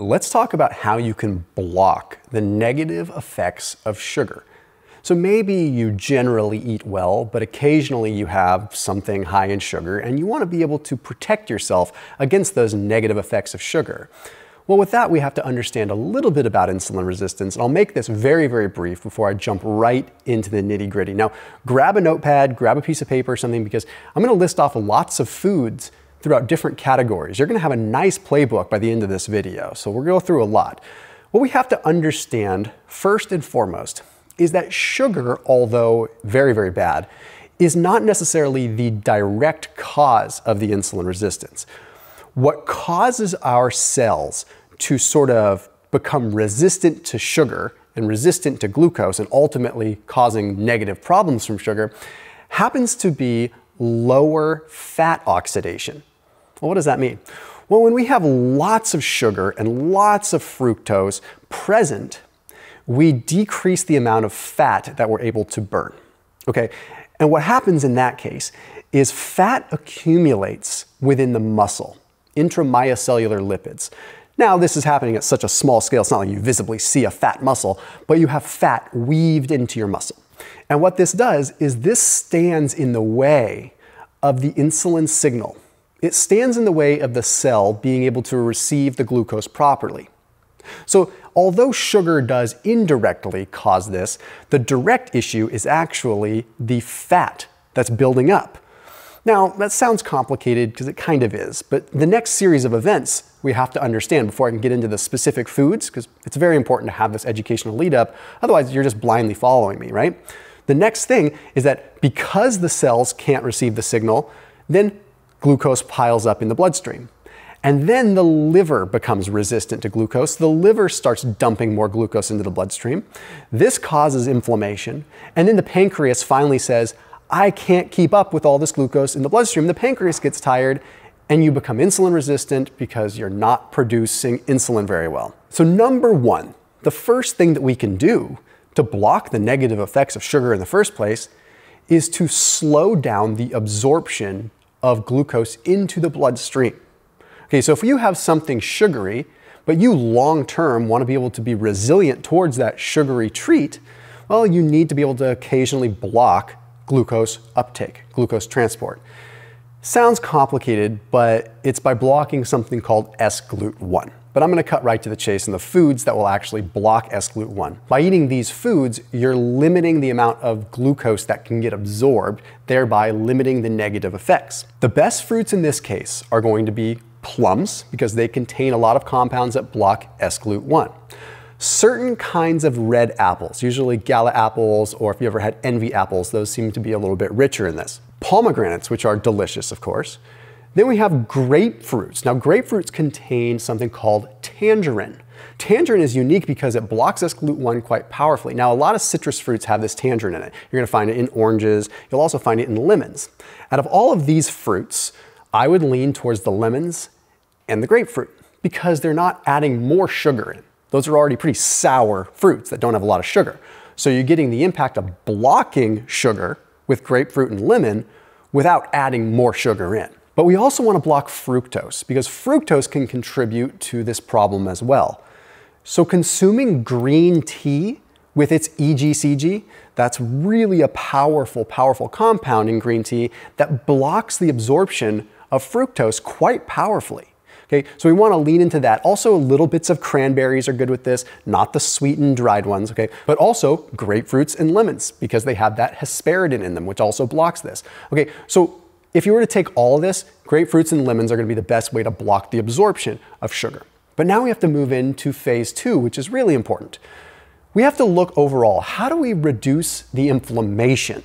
let's talk about how you can block the negative effects of sugar. So maybe you generally eat well, but occasionally you have something high in sugar and you want to be able to protect yourself against those negative effects of sugar. Well, with that, we have to understand a little bit about insulin resistance, and I'll make this very, very brief before I jump right into the nitty gritty. Now, grab a notepad, grab a piece of paper or something, because I'm gonna list off lots of foods throughout different categories. You're gonna have a nice playbook by the end of this video, so we'll go through a lot. What we have to understand, first and foremost, is that sugar, although very, very bad, is not necessarily the direct cause of the insulin resistance. What causes our cells to sort of become resistant to sugar and resistant to glucose and ultimately causing negative problems from sugar happens to be lower fat oxidation. Well, what does that mean? Well, when we have lots of sugar and lots of fructose present, we decrease the amount of fat that we're able to burn. Okay? And what happens in that case is fat accumulates within the muscle, intramyocellular lipids. Now, this is happening at such a small scale, it's not like you visibly see a fat muscle, but you have fat weaved into your muscle. And what this does is this stands in the way of the insulin signal. It stands in the way of the cell being able to receive the glucose properly. So, although sugar does indirectly cause this, the direct issue is actually the fat that's building up. Now, that sounds complicated because it kind of is, but the next series of events we have to understand before I can get into the specific foods, because it's very important to have this educational lead up, otherwise, you're just blindly following me, right? The next thing is that because the cells can't receive the signal, then glucose piles up in the bloodstream. And then the liver becomes resistant to glucose. The liver starts dumping more glucose into the bloodstream. This causes inflammation. And then the pancreas finally says, I can't keep up with all this glucose in the bloodstream. The pancreas gets tired and you become insulin resistant because you're not producing insulin very well. So, number one, the first thing that we can do to block the negative effects of sugar in the first place is to slow down the absorption of glucose into the bloodstream. Okay, so if you have something sugary, but you long term want to be able to be resilient towards that sugary treat, well, you need to be able to occasionally block glucose uptake, glucose transport. Sounds complicated, but it's by blocking something called S-GLUT1. But I'm going to cut right to the chase in the foods that will actually block S-GLUT1. By eating these foods, you're limiting the amount of glucose that can get absorbed, thereby limiting the negative effects. The best fruits in this case are going to be plums because they contain a lot of compounds that block S-GLUT1. Certain kinds of red apples, usually gala apples, or if you ever had envy apples, those seem to be a little bit richer in this. Pomegranates, which are delicious, of course. Then we have grapefruits. Now, grapefruits contain something called tangeretin. Tangeretin is unique because it blocks S-GLUT1 quite powerfully. Now, a lot of citrus fruits have this tangeretin in it. You're gonna find it in oranges. You'll also find it in lemons. Out of all of these fruits, I would lean towards the lemons and the grapefruit because they're not adding more sugar in. Those are already pretty sour fruits that don't have a lot of sugar. So you're getting the impact of blocking sugar with grapefruit and lemon without adding more sugar in. But we also want to block fructose because fructose can contribute to this problem as well. So consuming green tea with its EGCG, that's really a powerful, powerful compound in green tea that blocks the absorption of fructose quite powerfully. Okay, so we want to lean into that. Also, little bits of cranberries are good with this, not the sweetened dried ones, okay? But also grapefruits and lemons because they have that hesperidin in them, which also blocks this. Okay, so if you were to take all of this, grapefruits and lemons are going to be the best way to block the absorption of sugar. But now we have to move into phase two, which is really important. We have to look overall, how do we reduce the inflammation?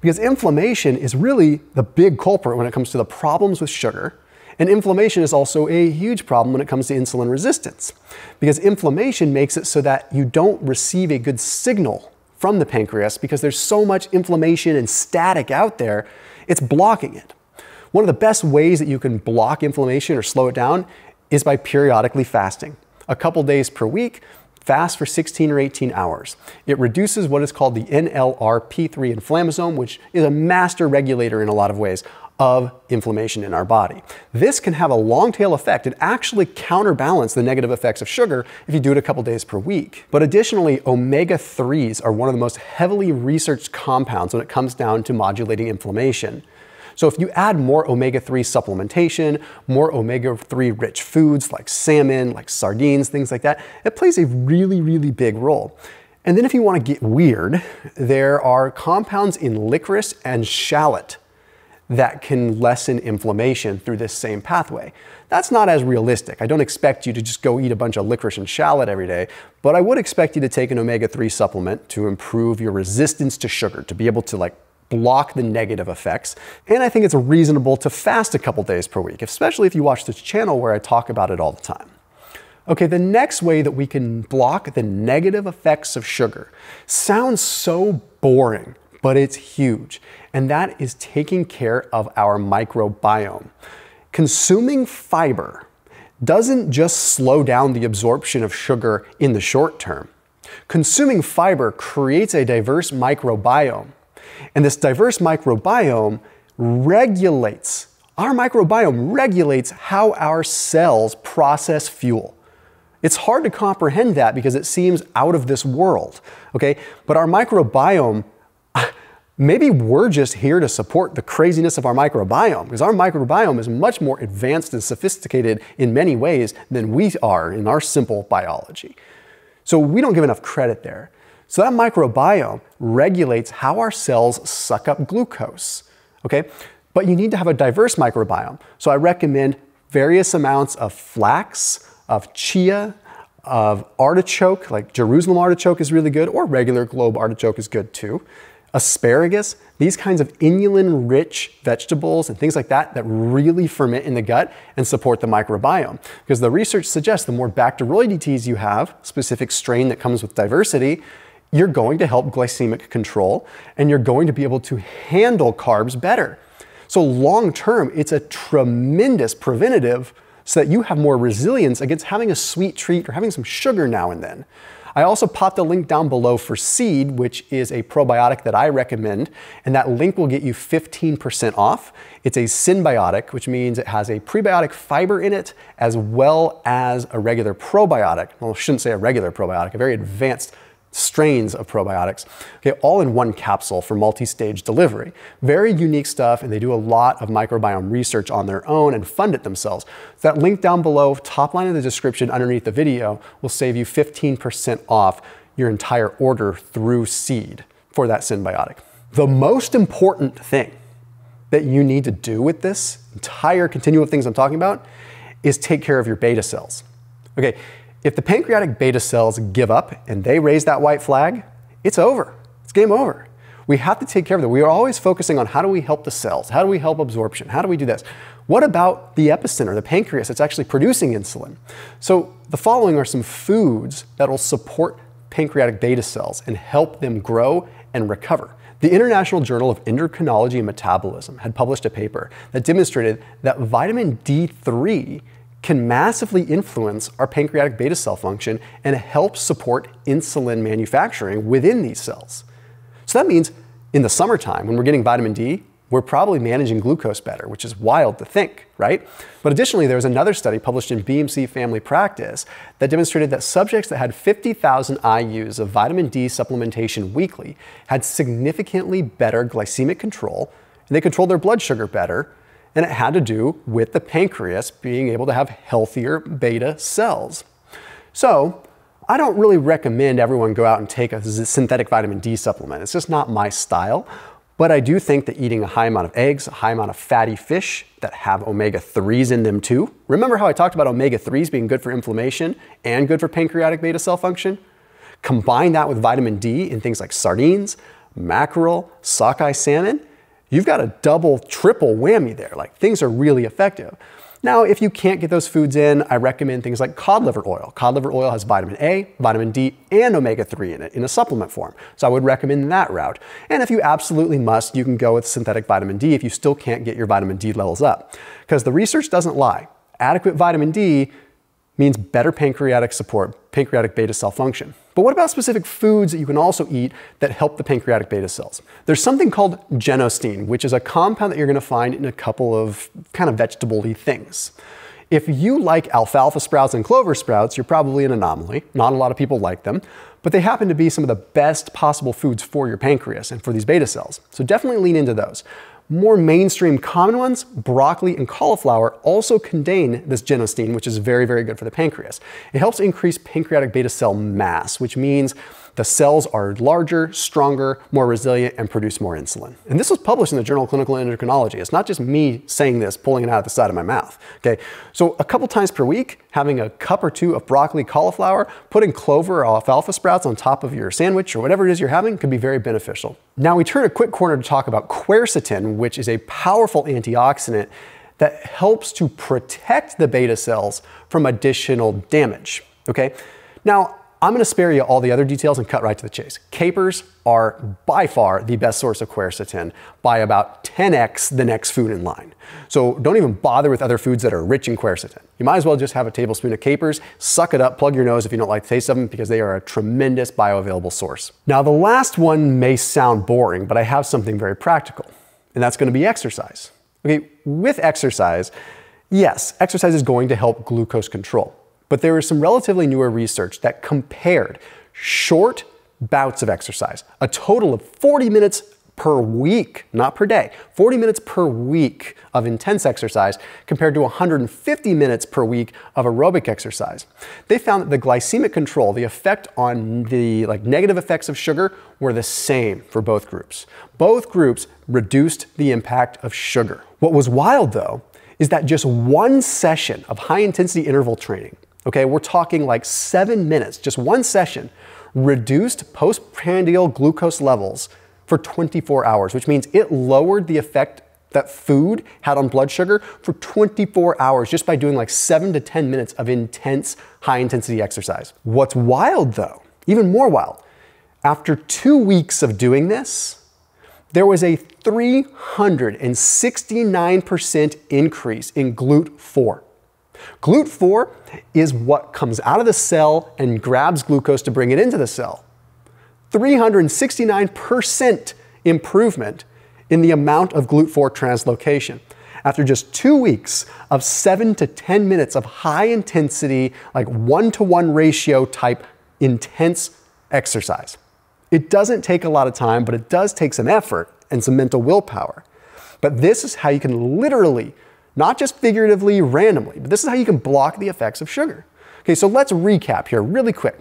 Because inflammation is really the big culprit when it comes to the problems with sugar. And inflammation is also a huge problem when it comes to insulin resistance. Because inflammation makes it so that you don't receive a good signal from the pancreas because there's so much inflammation and static out there, it's blocking it. One of the best ways that you can block inflammation or slow it down is by periodically fasting. A couple days per week, fast for 16 or 18 hours. It reduces what is called the NLRP3 inflammasome, which is a master regulator in a lot of ways. Of inflammation in our body. This can have a long tail effect and actually counterbalance the negative effects of sugar if you do it a couple days per week. But additionally, omega 3s are one of the most heavily researched compounds when it comes down to modulating inflammation. So if you add more omega-3 supplementation, more omega-3 rich foods like salmon, like sardines, things like that, it plays a really, really big role. And then if you want to get weird, there are compounds in licorice and shallot that can lessen inflammation through this same pathway. That's not as realistic. I don't expect you to just go eat a bunch of licorice and shallot every day, but I would expect you to take an omega-3 supplement to improve your resistance to sugar, to be able to like block the negative effects. And I think it's reasonable to fast a couple days per week, especially if you watch this channel where I talk about it all the time. Okay, the next way that we can block the negative effects of sugar sounds so boring, but it's huge. And that is taking care of our microbiome. Consuming fiber doesn't just slow down the absorption of sugar in the short term. Consuming fiber creates a diverse microbiome and this diverse microbiome regulates, our microbiome regulates how our cells process fuel. It's hard to comprehend that because it seems out of this world, okay? But our microbiome, maybe we're just here to support the craziness of our microbiome because our microbiome is much more advanced and sophisticated in many ways than we are in our simple biology. So we don't give enough credit there. So that microbiome regulates how our cells suck up glucose, okay? But you need to have a diverse microbiome. So I recommend various amounts of flax, of chia, of artichoke, like Jerusalem artichoke is really good, or regular globe artichoke is good too. Asparagus, these kinds of inulin rich vegetables and things like that that really ferment in the gut and support the microbiome. Because the research suggests the more Bacteroidetes you have, specific strain that comes with diversity, you're going to help glycemic control and you're going to be able to handle carbs better. So, long term, it's a tremendous preventative so that you have more resilience against having a sweet treat or having some sugar now and then. I also popped a link down below for Seed, which is a probiotic that I recommend, and that link will get you 15% off. It's a synbiotic, which means it has a prebiotic fiber in it as well as a regular probiotic. Well, I shouldn't say a regular probiotic, a very advanced strains of probiotics, okay, all in one capsule for multi-stage delivery. Very unique stuff, and they do a lot of microbiome research on their own and fund it themselves. That link down below, top line of the description underneath the video, will save you 15% off your entire order through Seed for that synbiotic. The most important thing that you need to do with this entire continuum of things I'm talking about is take care of your beta cells. Okay, if the pancreatic beta cells give up and they raise that white flag, it's over. It's game over. We have to take care of that. We are always focusing on how do we help the cells? How do we help absorption? How do we do this? What about the epicenter, the pancreas that's actually producing insulin? So the following are some foods that will support pancreatic beta cells and help them grow and recover. The International Journal of Endocrinology and Metabolism had published a paper that demonstrated that vitamin D3 can massively influence our pancreatic beta cell function and help support insulin manufacturing within these cells. So that means in the summertime, when we're getting vitamin D, we're probably managing glucose better, which is wild to think, right? But additionally, there was another study published in BMC Family Practice that demonstrated that subjects that had 50,000 IUs of vitamin D supplementation weekly had significantly better glycemic control, and they controlled their blood sugar better, and it had to do with the pancreas being able to have healthier beta cells. So, I don't really recommend everyone go out and take a synthetic vitamin D supplement. It's just not my style. But I do think that eating a high amount of eggs, a high amount of fatty fish that have omega 3s in them too. Remember how I talked about omega 3s being good for inflammation and good for pancreatic beta cell function? Combine that with vitamin D in things like sardines, mackerel, sockeye salmon, you've got a double, triple whammy there. Like things are really effective. Now, if you can't get those foods in, I recommend things like cod liver oil. Cod liver oil has vitamin A, vitamin D, and omega 3 in it in a supplement form. So I would recommend that route. And if you absolutely must, you can go with synthetic vitamin D if you still can't get your vitamin D levels up. Because the research doesn't lie. Adequate vitamin D means better pancreatic support, pancreatic beta cell function. But what about specific foods that you can also eat that help the pancreatic beta cells? There's something called genistein, which is a compound that you're going to find in a couple of kind of vegetable-y things. If you like alfalfa sprouts and clover sprouts, you're probably an anomaly. Not a lot of people like them, but they happen to be some of the best possible foods for your pancreas and for these beta cells. So definitely lean into those. More mainstream common ones, broccoli and cauliflower, also contain this genistein, which is very, very good for the pancreas. It helps increase pancreatic beta cell mass, which means the cells are larger, stronger, more resilient, and produce more insulin. And this was published in the Journal of Clinical Endocrinology. It's not just me saying this, pulling it out of the side of my mouth. Okay, so a couple times per week, having a cup or two of broccoli, cauliflower, putting clover or alfalfa sprouts on top of your sandwich or whatever it is you're having could be very beneficial. Now we turn a quick corner to talk about quercetin, which is a powerful antioxidant that helps to protect the beta cells from additional damage. Okay, now I'm going to spare you all the other details and cut right to the chase. Capers are by far the best source of quercetin by about 10x the next food in line. So don't even bother with other foods that are rich in quercetin. You might as well just have a tablespoon of capers, suck it up, plug your nose if you don't like the taste of them because they are a tremendous bioavailable source. Now the last one may sound boring, but I have something very practical, and that's going to be exercise. Okay, with exercise, yes, exercise is going to help glucose control. But there is some relatively newer research that compared short bouts of exercise, a total of 40 minutes per week, not per day, 40 minutes per week of intense exercise compared to 150 minutes per week of aerobic exercise. They found that the glycemic control, the effect on the like negative effects of sugar were the same for both groups. Both groups reduced the impact of sugar. What was wild though is that just one session of high intensity interval training Okay, we're talking like seven minutes, just one session, reduced postprandial glucose levels for 24 hours, which means it lowered the effect that food had on blood sugar for 24 hours just by doing like seven to 10 minutes of intense, high intensity exercise. What's wild though, even more wild, after two weeks of doing this, there was a 369% increase in GLUT4. GLUT4 is what comes out of the cell and grabs glucose to bring it into the cell. 369% improvement in the amount of GLUT4 translocation after just two weeks of seven to 10 minutes of high intensity, like one to one ratio type intense exercise. It doesn't take a lot of time, but it does take some effort and some mental willpower. But this is how you can literally not just figuratively, randomly, but this is how you can block the effects of sugar. Okay, so let's recap here really quick.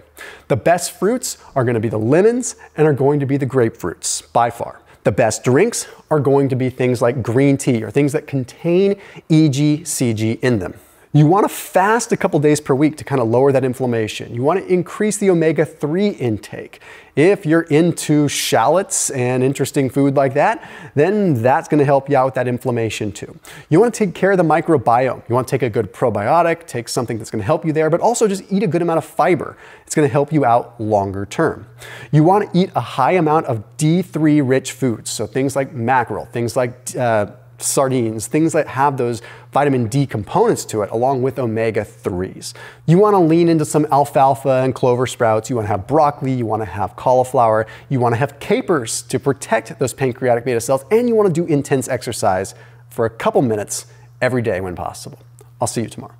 The best fruits are going to be the lemons and are going to be the grapefruits by far. The best drinks are going to be things like green tea or things that contain EGCG in them. You want to fast a couple days per week to kind of lower that inflammation. You want to increase the omega 3 intake. If you're into shallots and interesting food like that, then that's going to help you out with that inflammation too. You want to take care of the microbiome. You want to take a good probiotic, take something that's going to help you there, but also just eat a good amount of fiber. It's going to help you out longer term. You want to eat a high amount of D3 rich foods, so things like mackerel, things like uh, sardines, things that have those vitamin D components to it, along with omega 3s. You want to lean into some alfalfa and clover sprouts. You want to have broccoli, you want to have cauliflower, you want to have capers to protect those pancreatic beta cells, and you want to do intense exercise for a couple minutes every day when possible. I'll see you tomorrow.